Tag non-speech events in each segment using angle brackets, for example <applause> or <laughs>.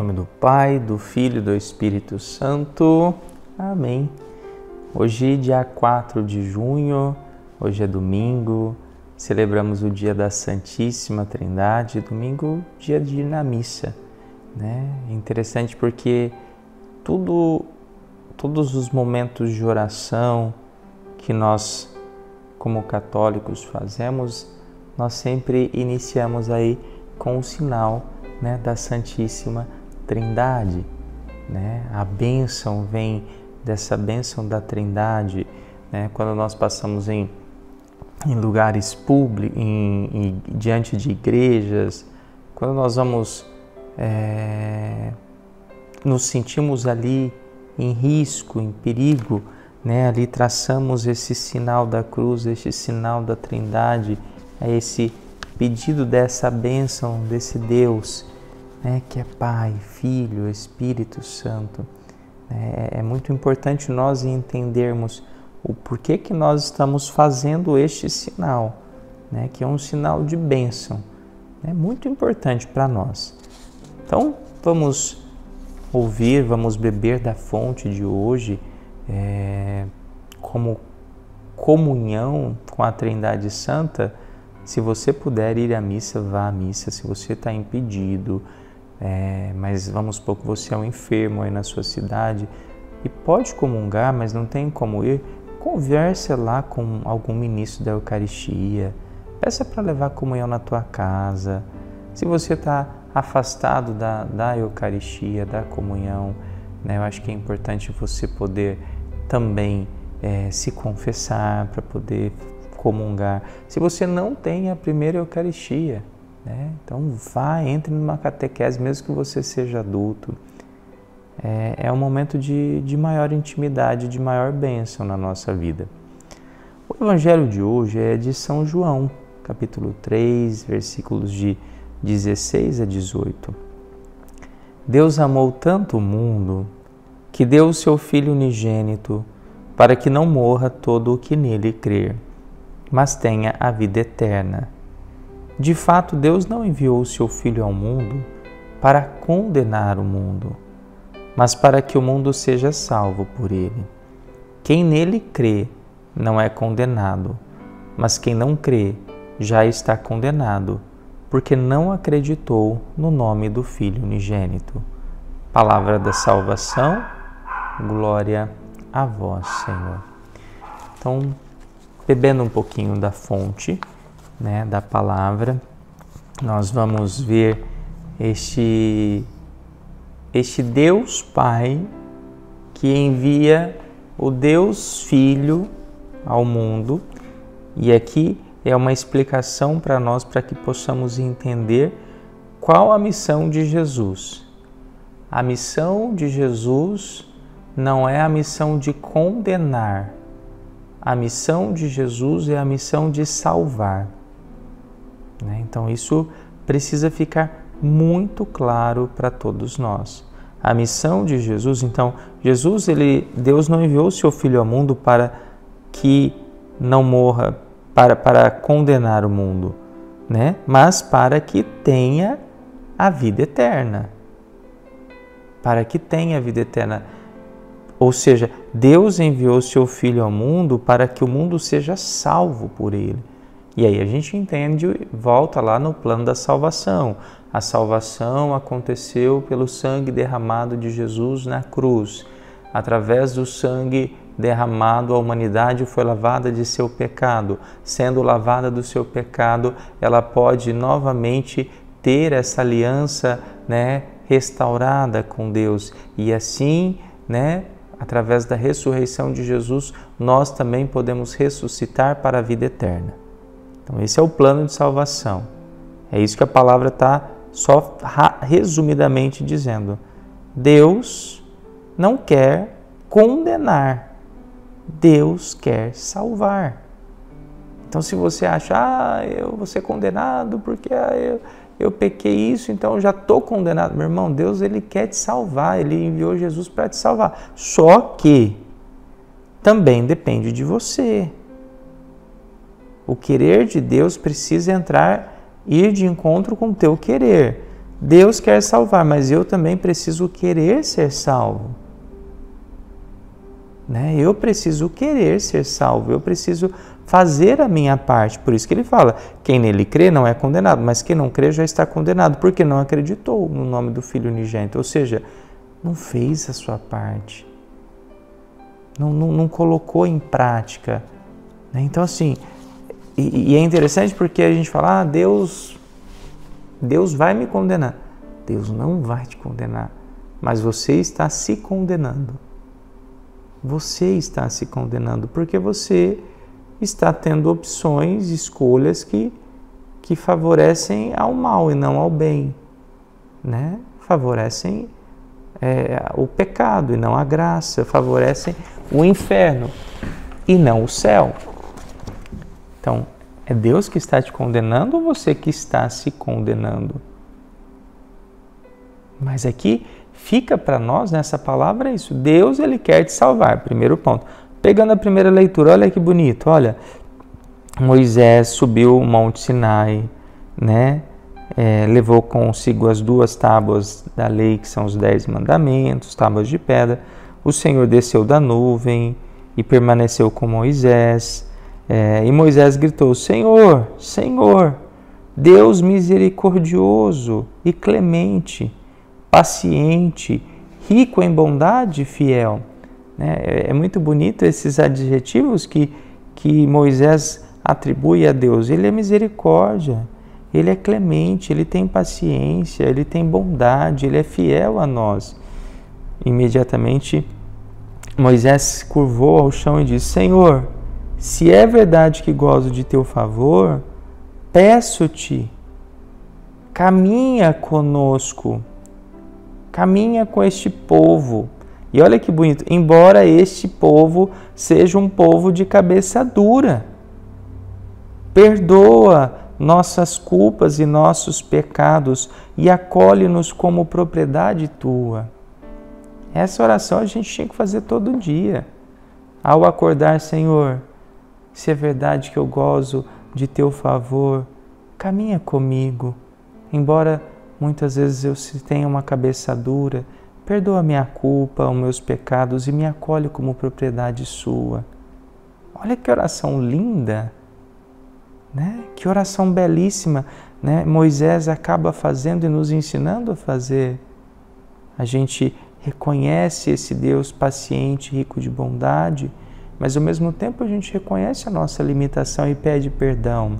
nome do Pai, do Filho e do Espírito Santo. Amém. Hoje, dia 4 de junho, hoje é domingo, celebramos o dia da Santíssima Trindade, domingo, dia de ir na missa. Né? É interessante porque tudo, todos os momentos de oração que nós, como católicos, fazemos, nós sempre iniciamos aí com o sinal né, da Santíssima Trindade. Né? A bênção vem dessa bênção da Trindade. Né? Quando nós passamos em, em lugares públicos, em, em, diante de igrejas, quando nós vamos, é, nos sentimos ali em risco, em perigo, né? ali traçamos esse sinal da cruz, esse sinal da Trindade, é esse pedido dessa bênção desse Deus né, que é Pai, Filho, Espírito Santo. É, é muito importante nós entendermos o porquê que nós estamos fazendo este sinal, né, que é um sinal de bênção. É muito importante para nós. Então, vamos ouvir, vamos beber da fonte de hoje é, como comunhão com a Trindade Santa. Se você puder ir à missa, vá à missa. Se você está impedido, é, mas vamos supor que você é um enfermo aí na sua cidade e pode comungar, mas não tem como ir, converse lá com algum ministro da Eucaristia, peça para levar comunhão na tua casa. Se você está afastado da, da Eucaristia, da comunhão, né, eu acho que é importante você poder também é, se confessar para poder comungar. Se você não tem a primeira Eucaristia, né? Então vá, entre numa catequese, mesmo que você seja adulto. É, é um momento de, de maior intimidade, de maior bênção na nossa vida. O evangelho de hoje é de São João, capítulo 3, versículos de 16 a 18. Deus amou tanto o mundo que deu o seu Filho unigênito para que não morra todo o que nele crer, mas tenha a vida eterna. De fato, Deus não enviou o seu Filho ao mundo para condenar o mundo, mas para que o mundo seja salvo por ele. Quem nele crê não é condenado, mas quem não crê já está condenado, porque não acreditou no nome do Filho unigênito. Palavra da salvação, glória a vós, Senhor. Então, bebendo um pouquinho da fonte, né, da palavra, nós vamos ver este, este Deus Pai que envia o Deus Filho ao mundo, e aqui é uma explicação para nós para que possamos entender qual a missão de Jesus. A missão de Jesus não é a missão de condenar, a missão de Jesus é a missão de salvar. Né? Então, isso precisa ficar muito claro para todos nós. A missão de Jesus, então, Jesus, ele, Deus não enviou o seu Filho ao mundo para que não morra, para, para condenar o mundo, né? mas para que tenha a vida eterna. Para que tenha a vida eterna. Ou seja, Deus enviou seu Filho ao mundo para que o mundo seja salvo por ele. E aí a gente entende, volta lá no plano da salvação. A salvação aconteceu pelo sangue derramado de Jesus na cruz. Através do sangue derramado, a humanidade foi lavada de seu pecado. Sendo lavada do seu pecado, ela pode novamente ter essa aliança, né, restaurada com Deus. E assim, né, através da ressurreição de Jesus, nós também podemos ressuscitar para a vida eterna. Então, esse é o plano de salvação. É isso que a palavra está só resumidamente dizendo. Deus não quer condenar, Deus quer salvar. Então, se você acha, ah, eu vou ser condenado porque ah, eu, eu pequei isso, então eu já estou condenado. Meu irmão, Deus ele quer te salvar, ele enviou Jesus para te salvar. Só que também depende de você. O querer de Deus precisa entrar, ir de encontro com o teu querer. Deus quer salvar, mas eu também preciso querer ser salvo. Né? Eu preciso querer ser salvo, eu preciso fazer a minha parte. Por isso que ele fala: quem nele crê não é condenado, mas quem não crê já está condenado, porque não acreditou no nome do Filho unigênito. Ou seja, não fez a sua parte, não, não, não colocou em prática. Né? Então, assim, e, é interessante porque a gente fala: ah, Deus, Deus vai me condenar. Deus não vai te condenar, mas você está se condenando. Você está se condenando porque você está tendo opções, escolhas que, que favorecem ao mal e não ao bem, né? Favorecem é, o pecado e não a graça, favorecem o inferno e não o céu. Então, é Deus que está te condenando ou você que está se condenando? Mas aqui fica para nós nessa palavra isso. Deus ele quer te salvar. Primeiro ponto. Pegando a primeira leitura, olha que bonito. Olha, Moisés subiu o Monte Sinai, né? É, levou consigo as duas tábuas da lei, que são os dez mandamentos, tábuas de pedra. O Senhor desceu da nuvem e permaneceu com Moisés. É, e Moisés gritou: Senhor, Senhor, Deus misericordioso e clemente paciente, rico em bondade e fiel. Né? É, é muito bonito esses adjetivos que, que Moisés atribui a Deus. Ele é misericórdia, ele é clemente, ele tem paciência, ele tem bondade, ele é fiel a nós. Imediatamente Moisés se curvou ao chão e disse: Senhor, se é verdade que gozo de teu favor, peço-te, caminha conosco caminha com este povo. E olha que bonito, embora este povo seja um povo de cabeça dura, perdoa nossas culpas e nossos pecados e acolhe-nos como propriedade tua. Essa oração a gente tinha que fazer todo dia. Ao acordar, Senhor, se é verdade que eu gozo de teu favor, caminha comigo, embora Muitas vezes eu se tenho uma cabeça dura, perdoa minha culpa, os meus pecados e me acolhe como propriedade sua. Olha que oração linda, né? Que oração belíssima, né? Moisés acaba fazendo e nos ensinando a fazer. A gente reconhece esse Deus paciente, rico de bondade, mas ao mesmo tempo a gente reconhece a nossa limitação e pede perdão,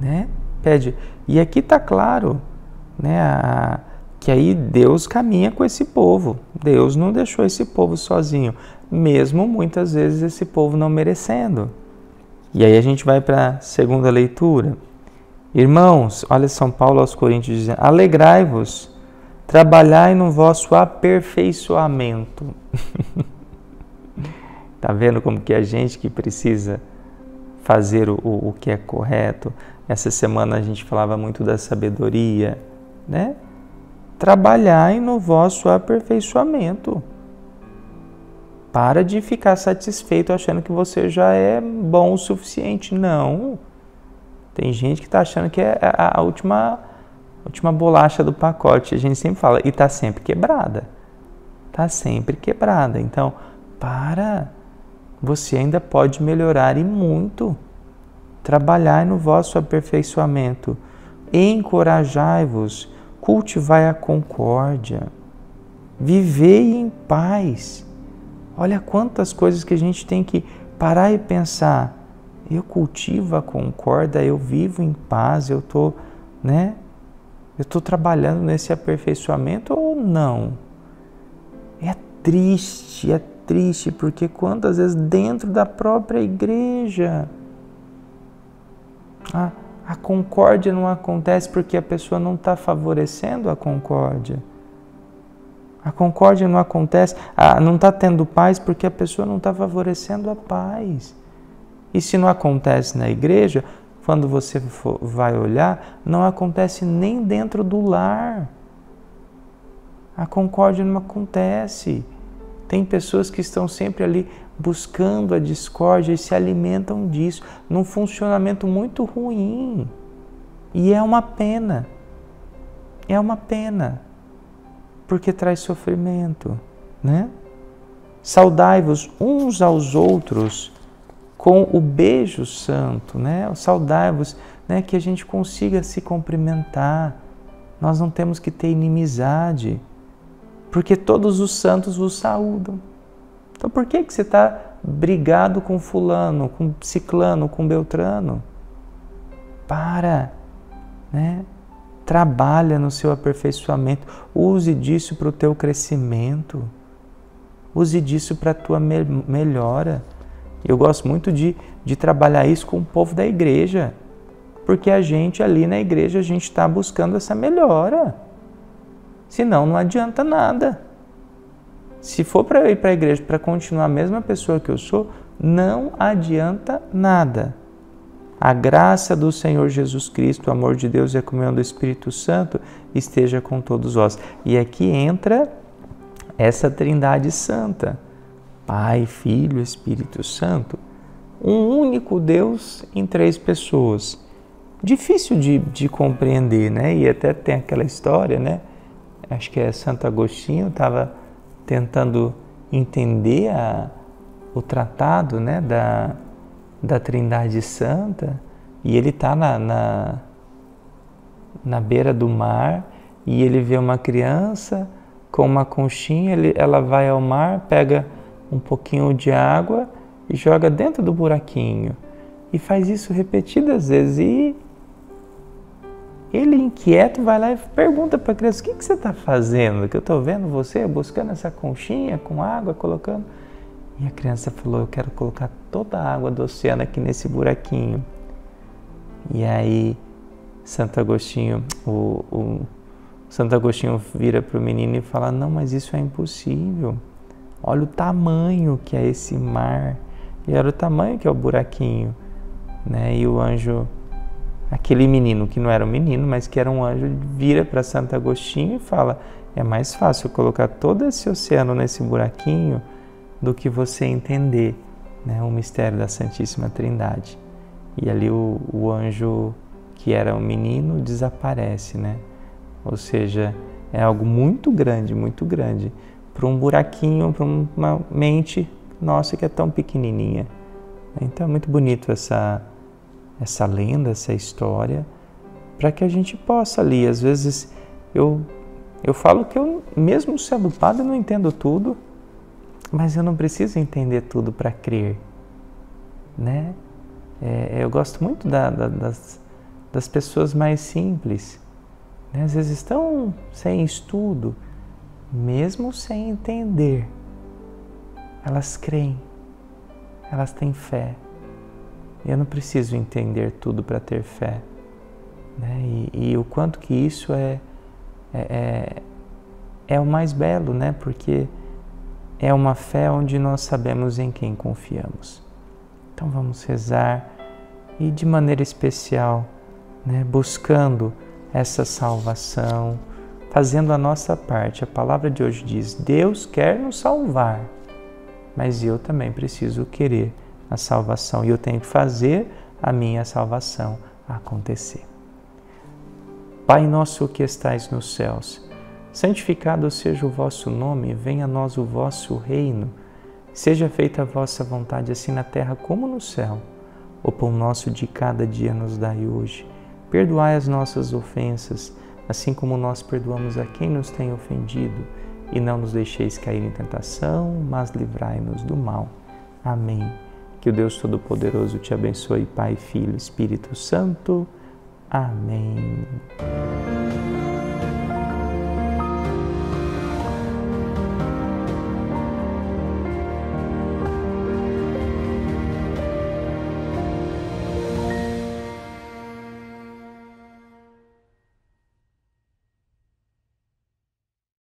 né? Pede, e aqui está claro né, a, que aí Deus caminha com esse povo. Deus não deixou esse povo sozinho, mesmo muitas vezes esse povo não merecendo. E aí a gente vai para a segunda leitura. Irmãos, olha São Paulo aos Coríntios dizendo: alegrai-vos, trabalhai no vosso aperfeiçoamento. <laughs> tá vendo como que a gente que precisa fazer o, o que é correto, essa semana a gente falava muito da sabedoria, né? Trabalhai no vosso aperfeiçoamento. Para de ficar satisfeito achando que você já é bom o suficiente. Não. Tem gente que está achando que é a última, última bolacha do pacote. A gente sempre fala, e está sempre quebrada. Está sempre quebrada. Então, para. Você ainda pode melhorar e muito. Trabalhai no vosso aperfeiçoamento, encorajai-vos, cultivai a concórdia, vivei em paz. Olha quantas coisas que a gente tem que parar e pensar. Eu cultivo a concórdia, eu vivo em paz, eu estou, né? Eu estou trabalhando nesse aperfeiçoamento ou não? É triste, é triste, porque quantas vezes dentro da própria igreja a, a concórdia não acontece porque a pessoa não está favorecendo a concórdia. A concórdia não acontece, a, não está tendo paz porque a pessoa não está favorecendo a paz. E se não acontece na igreja, quando você for, vai olhar, não acontece nem dentro do lar. A concórdia não acontece. Tem pessoas que estão sempre ali buscando a discórdia e se alimentam disso, num funcionamento muito ruim. E é uma pena. é uma pena, porque traz sofrimento, né? Saudai-vos uns aos outros com o beijo santo, né? Saudai-vos, né? Que a gente consiga se cumprimentar. Nós não temos que ter inimizade, porque todos os santos vos saúdam. Então por que, que você está brigado com fulano, com ciclano, com beltrano? Para, né? Trabalha no seu aperfeiçoamento, use disso para o teu crescimento, use disso para a tua me melhora. Eu gosto muito de, de trabalhar isso com o povo da igreja, porque a gente ali na igreja, a gente está buscando essa melhora. Senão não adianta nada. Se for para eu ir para a igreja para continuar a mesma pessoa que eu sou, não adianta nada. A graça do Senhor Jesus Cristo, o amor de Deus e a comunhão do Espírito Santo esteja com todos vós. E aqui entra essa Trindade Santa: Pai, Filho, Espírito Santo. Um único Deus em três pessoas. Difícil de, de compreender, né? E até tem aquela história, né? Acho que é Santo Agostinho estava tentando entender a, o tratado né, da, da Trindade Santa e ele está na, na, na beira do mar e ele vê uma criança com uma conchinha, ele, ela vai ao mar, pega um pouquinho de água e joga dentro do buraquinho. E faz isso repetidas vezes. E ele inquieto vai lá e pergunta para a criança: O que, que você está fazendo? Que eu estou vendo você buscando essa conchinha com água, colocando. E a criança falou: Eu quero colocar toda a água do oceano aqui nesse buraquinho. E aí, Santo Agostinho, o, o Santo Agostinho vira para o menino e fala: Não, mas isso é impossível. Olha o tamanho que é esse mar. E olha o tamanho que é o buraquinho. Né? E o anjo aquele menino que não era um menino, mas que era um anjo, vira para Santo Agostinho e fala: é mais fácil colocar todo esse oceano nesse buraquinho do que você entender né, o mistério da Santíssima Trindade. E ali o, o anjo que era um menino desaparece, né? Ou seja, é algo muito grande, muito grande para um buraquinho, para uma mente nossa que é tão pequenininha. Então é muito bonito essa essa lenda, essa história, para que a gente possa ali. Às vezes eu, eu falo que eu, mesmo sendo padre, não entendo tudo, mas eu não preciso entender tudo para crer. Né? É, eu gosto muito da, da, das, das pessoas mais simples. Né? Às vezes estão sem estudo, mesmo sem entender, elas creem, elas têm fé. Eu não preciso entender tudo para ter fé. Né? E, e, o quanto que isso é, é, é, é o mais belo, né? porque é uma fé onde nós sabemos em quem confiamos. Então vamos rezar e de maneira especial, né? buscando essa salvação, fazendo a nossa parte. A palavra de hoje diz: Deus quer nos salvar, mas eu também preciso querer a salvação e eu tenho que fazer a minha salvação acontecer. Pai nosso que estais nos céus, santificado seja o vosso nome, venha a nós o vosso reino. Seja feita a vossa vontade, assim na terra como no céu. O pão nosso de cada dia nos dai hoje. Perdoai as nossas ofensas, assim como nós perdoamos a quem nos tem ofendido. E não nos deixeis cair em tentação, mas livrai-nos do mal. Amém. Que o Deus Todo-Poderoso te abençoe, Pai, Filho, Espírito Santo. Amém.